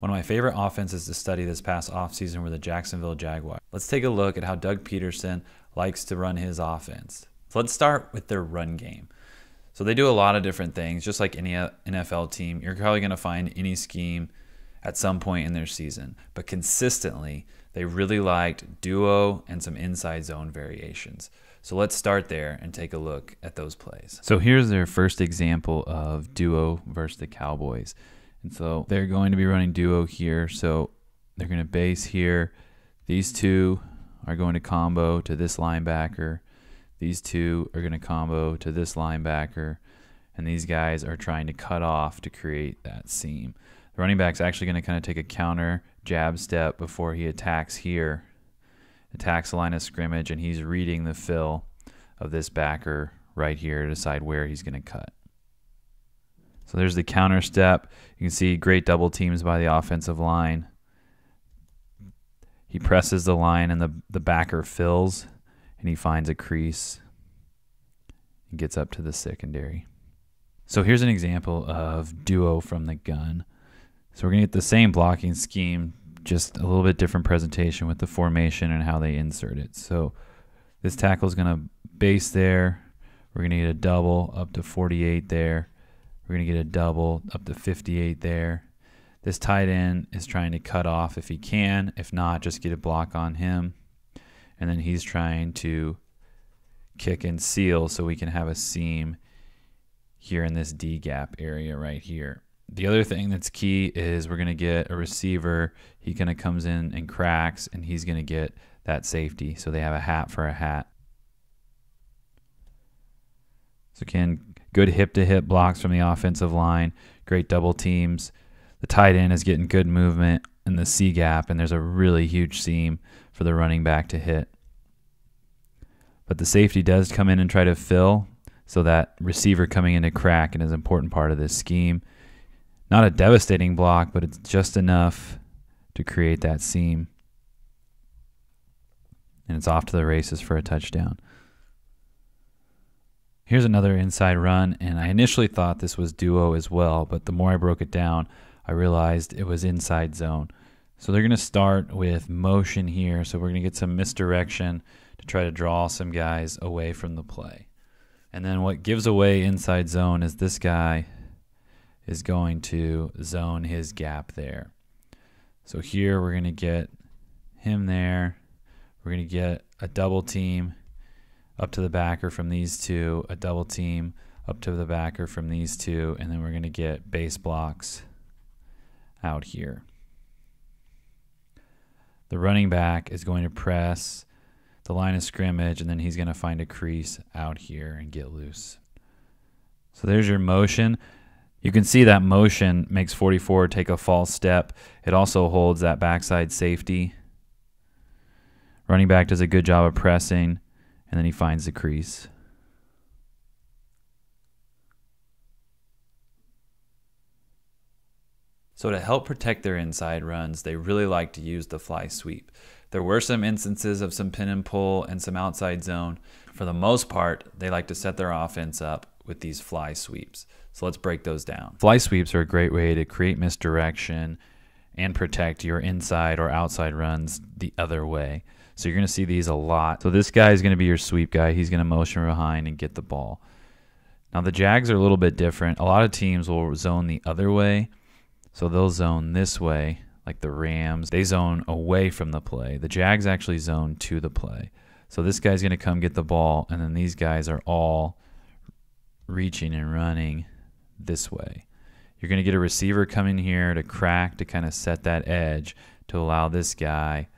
One of my favorite offenses to study this past offseason were the Jacksonville Jaguars. Let's take a look at how Doug Pederson likes to run his offense. So let's start with their run game. So they do a lot of different things, just like any uh, NFL team. You're probably going to find any scheme at some point in their season, but consistently, they really liked duo and some inside zone variations. So let's start there and take a look at those plays. So here's their first example of duo versus the Cowboys. And so they're going to be running duo here. So they're going to base here. These two are going to combo to this linebacker. These two are going to combo to this linebacker. And these guys are trying to cut off to create that seam. The running back's actually going to kind of take a counter jab step before he attacks here, attacks the line of scrimmage, and he's reading the fill of this backer right here to decide where he's going to cut. So there's the counter step. You can see great double teams by the offensive line. He presses the line and the, the backer fills and he finds a crease and gets up to the secondary. So here's an example of duo from the gun. So we're going to get the same blocking scheme, just a little bit different presentation with the formation and how they insert it. So this tackle is going to base there. We're going to get a double up to 48 there. We're going to get a double up to 58 there. This tight end is trying to cut off if he can. If not, just get a block on him. And then he's trying to kick and seal so we can have a seam here in this D gap area right here. The other thing that's key is we're going to get a receiver. He kind of comes in and cracks, and he's going to get that safety. So they have a hat for a hat. So again, good hip to hip blocks from the offensive line, great double teams. The tight end is getting good movement in the C gap, and there's a really huge seam for the running back to hit. But the safety does come in and try to fill, so that receiver coming in to crack and is an important part of this scheme. Not a devastating block, but it's just enough to create that seam. And it's off to the races for a touchdown. Here's another inside run, and I initially thought this was duo as well, but the more I broke it down, I realized it was inside zone. So they're going to start with motion here. So we're going to get some misdirection to try to draw some guys away from the play. And then what gives away inside zone is this guy is going to zone his gap there. So here we're going to get him there. We're going to get a double team up to the backer from these two, a double team up to the backer from these two, and then we're going to get base blocks out here. The running back is going to press the line of scrimmage, and then he's going to find a crease out here and get loose. So there's your motion. You can see that motion makes 44 take a false step. It also holds that backside safety. Running back does a good job of pressing and then he finds the crease. So to help protect their inside runs, they really like to use the fly sweep. There were some instances of some pin and pull and some outside zone. For the most part, they like to set their offense up with these fly sweeps. So let's break those down. Fly sweeps are a great way to create misdirection and protect your inside or outside runs the other way. So you're going to see these a lot. So this guy is going to be your sweep guy. He's going to motion behind and get the ball. Now the Jags are a little bit different. A lot of teams will zone the other way. So they'll zone this way, like the Rams. They zone away from the play. The Jags actually zone to the play. So this guy's going to come get the ball, and then these guys are all reaching and running this way. You're going to get a receiver coming here to crack to kind of set that edge to allow this guy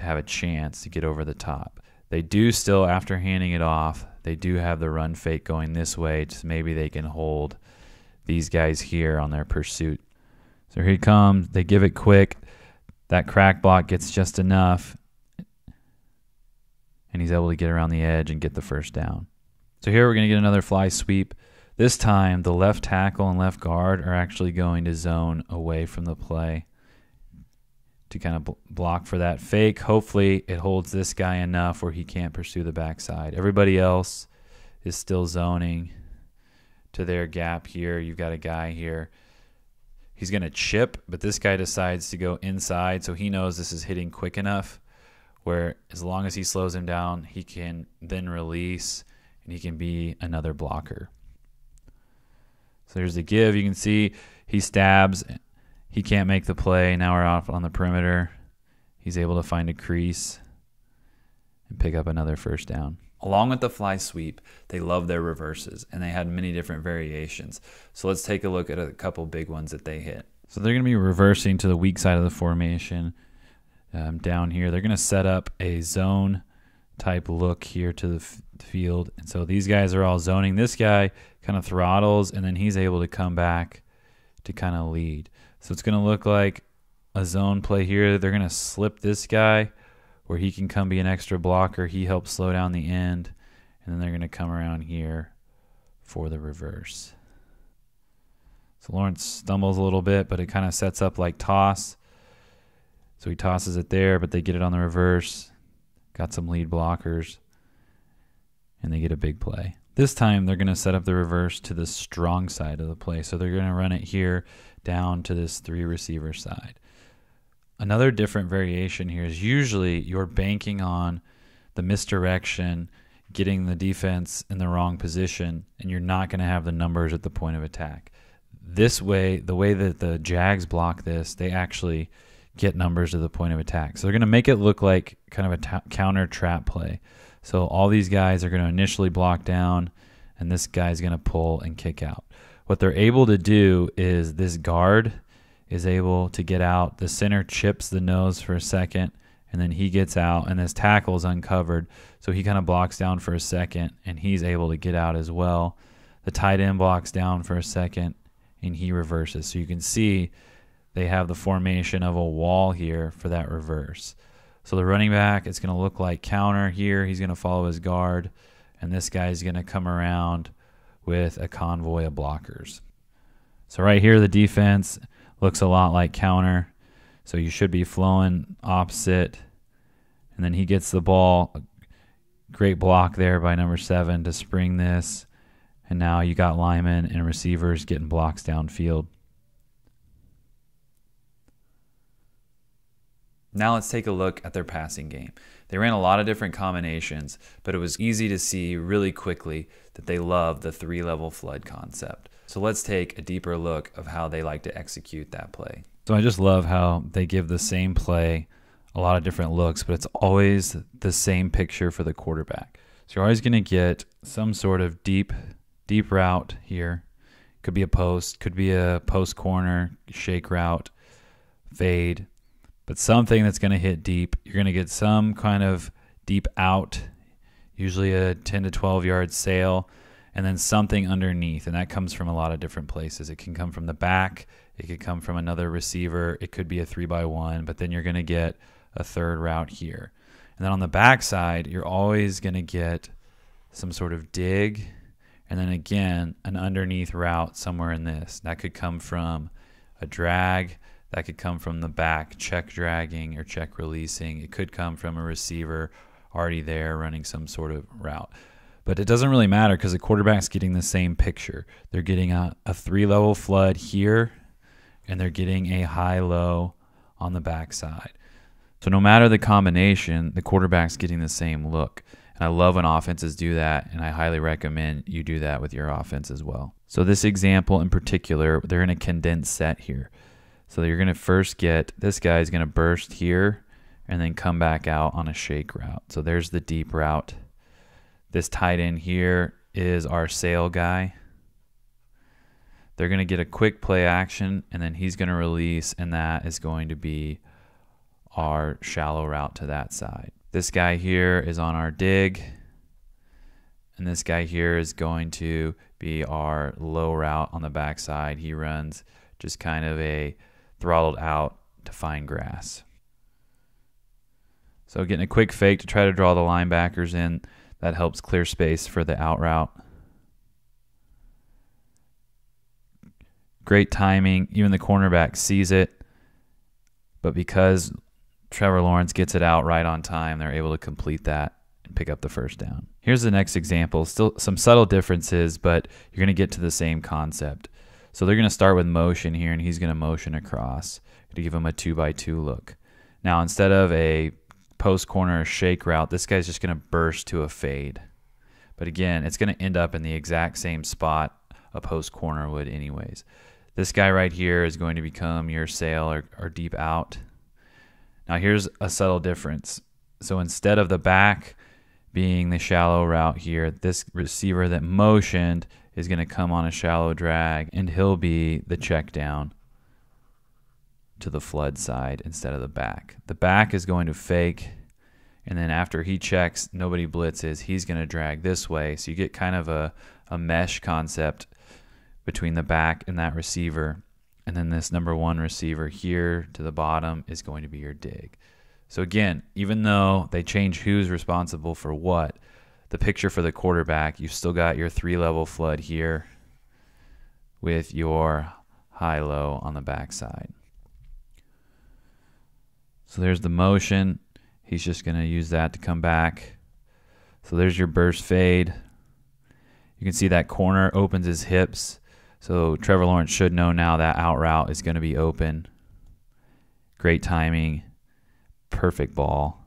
to have a chance to get over the top. They do still, after handing it off, they do have the run fake going this way. Just maybe they can hold these guys here on their pursuit. So here he comes. They give it quick. That crack block gets just enough. And he's able to get around the edge and get the first down. So here we're going to get another fly sweep. This time, the left tackle and left guard are actually going to zone away from the play to kind of block for that fake. Hopefully, it holds this guy enough where he can't pursue the backside. Everybody else is still zoning to their gap here. You've got a guy here. He's going to chip, but this guy decides to go inside, so he knows this is hitting quick enough where as long as he slows him down, he can then release and he can be another blocker. So there's the give. You can see he stabs. He can't make the play. Now we're off on the perimeter. He's able to find a crease and pick up another first down. Along with the fly sweep, they love their reverses and they had many different variations. So let's take a look at a couple big ones that they hit. So they're going to be reversing to the weak side of the formation um, down here. They're going to set up a zone type look here to the field. And so these guys are all zoning. This guy kind of throttles and then he's able to come back to kind of lead. So it's going to look like a zone play here. They're going to slip this guy where he can come be an extra blocker. He helps slow down the end, and then they're going to come around here for the reverse. So Lawrence stumbles a little bit, but it kind of sets up like toss. So he tosses it there, but they get it on the reverse. Got some lead blockers, and they get a big play. This time they're going to set up the reverse to the strong side of the play. So they're going to run it here down to this three receiver side. Another different variation here is usually you're banking on the misdirection, getting the defense in the wrong position, and you're not going to have the numbers at the point of attack. This way, the way that the Jags block this, they actually get numbers at the point of attack. So they're going to make it look like kind of a counter trap play. So all these guys are going to initially block down, and this guy's going to pull and kick out. What they're able to do is this guard is able to get out. The center chips the nose for a second, and then he gets out, and his tackle is uncovered. So he kind of blocks down for a second, and he's able to get out as well. The tight end blocks down for a second, and he reverses. So you can see they have the formation of a wall here for that reverse. So the running back, it's going to look like counter here. He's going to follow his guard, and this guy's going to come around with a convoy of blockers. So right here, the defense looks a lot like counter. So you should be flowing opposite. And then he gets the ball. Great block there by number seven to spring this. And now you got linemen and receivers getting blocks downfield. Now let's take a look at their passing game. They ran a lot of different combinations, but it was easy to see really quickly that they love the three level flood concept. So let's take a deeper look of how they like to execute that play. So I just love how they give the same play a lot of different looks, but it's always the same picture for the quarterback. So you're always going to get some sort of deep, deep route here. Could be a post, could be a post corner, shake route, fade, but something that's going to hit deep. You're going to get some kind of deep out, usually a 10 to 12 yard sail and then something underneath. And that comes from a lot of different places. It can come from the back, it could come from another receiver, it could be a three by one, but then you're going to get a third route here. And then on the back side, you're always going to get some sort of dig, and then again, an underneath route somewhere in this. That could come from a drag. That could come from the back, check dragging or check releasing. It could come from a receiver already there running some sort of route. But it doesn't really matter because the quarterback's getting the same picture. They're getting a, a three level flood here, and they're getting a high low on the backside. So no matter the combination, the quarterback's getting the same look. And I love when offenses do that, and I highly recommend you do that with your offense as well. So this example in particular, they're in a condensed set here. So you're going to first get this guy is going to burst here and then come back out on a shake route. So there's the deep route. This tight end here is our sail guy. They're going to get a quick play action, and then he's going to release, and that is going to be our shallow route to that side. This guy here is on our dig, and this guy here is going to be our low route on the backside. He runs just kind of a throttled out to find grass. So getting a quick fake to try to draw the linebackers in. That helps clear space for the out route. Great timing. Even the cornerback sees it. But because Trevor Lawrence gets it out right on time, they're able to complete that and pick up the first down. Here's the next example. Still some subtle differences, but you're going to get to the same concept. So they're going to start with motion here, and he's going to motion across to give him a two by two look. Now, instead of a post corner shake route, this guy's just going to burst to a fade. But again, it's going to end up in the exact same spot a post corner would, anyways. This guy right here is going to become your sail or, or deep out. Now, here's a subtle difference. So instead of the back being the shallow route here, this receiver that motioned is going to come on a shallow drag and he'll be the check down to the flood side instead of the back. The back is going to fake and then after he checks, nobody blitzes, he's going to drag this way. So you get kind of a, a mesh concept between the back and that receiver. And then this number one receiver here to the bottom is going to be your dig. So again, even though they change who's responsible for what, the picture for the quarterback, you've still got your three level flood here with your high low on the backside. So there's the motion. He's just going to use that to come back. So there's your burst fade. You can see that corner opens his hips. So Trevor Lawrence should know now that out route is going to be open. Great timing perfect ball.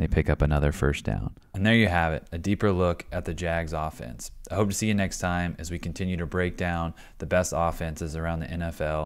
They pick up another first down. And there you have it, a deeper look at the Jags offense. I hope to see you next time as we continue to break down the best offenses around the NFL